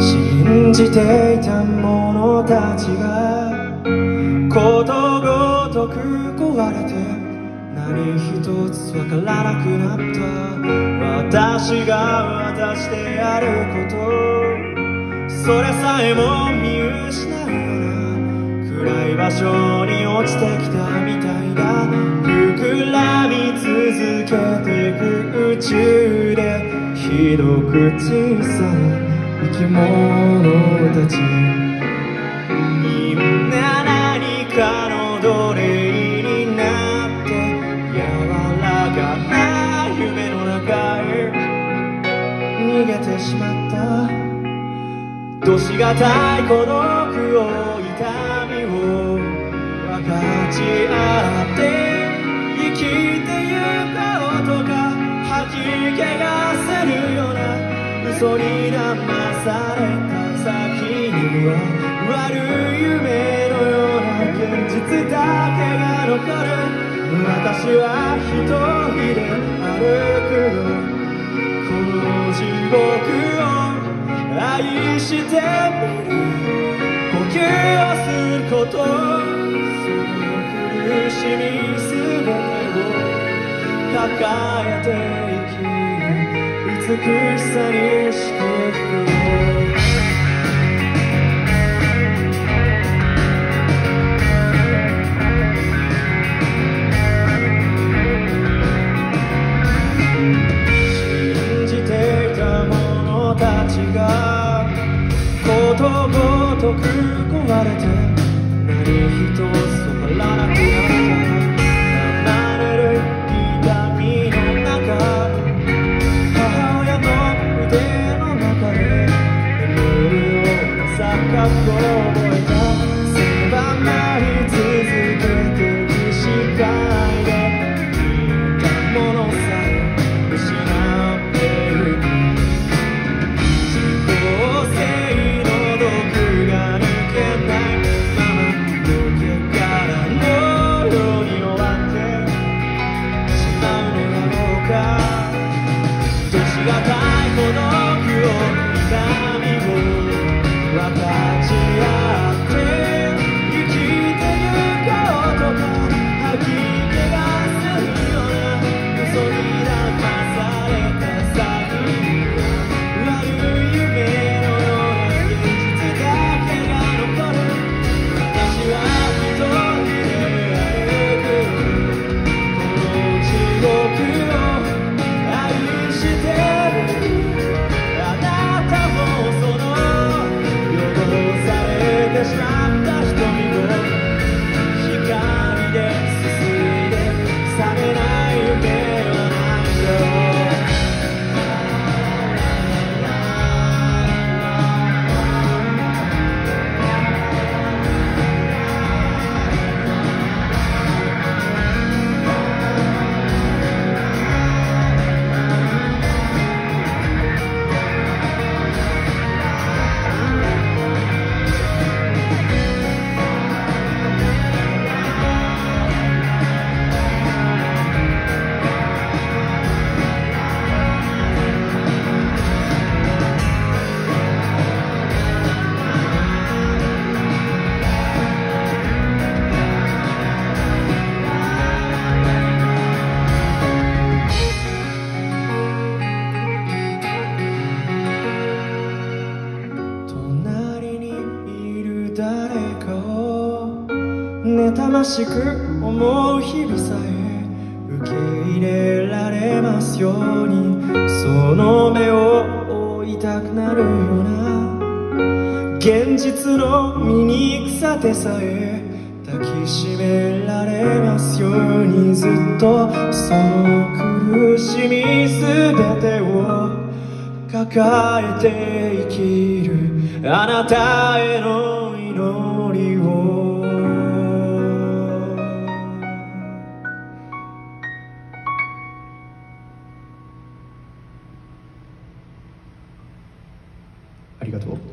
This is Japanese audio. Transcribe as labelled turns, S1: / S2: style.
S1: 信じていた者たちがことごとく壊れて何一つわからなくなった。私が私であることそれさえも見失うような暗い場所に落ちてきたみたいだ膨らみ続けていく宇宙でひどく小さな生き物たちみんな何かの奴隷になって柔らかな夢の中へ逃げてしまった年がたい孤独を痛みを分かち合ってには悪い夢のような現実だけが残る私は一人で歩くよこの地獄を愛してみる呼吸をすることその苦しみ全てを抱えて生きる美しさにく壊れて何一つ止まらなくなる。かち誰かを妬ましく思う日々さえ受け入れられますように。その目を追いたくなるような現実の醜さでさえ抱きしめられますようにずっと。その苦しみ全てを抱えて生きる。あなたへの祈りをありがとう。